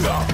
Stop.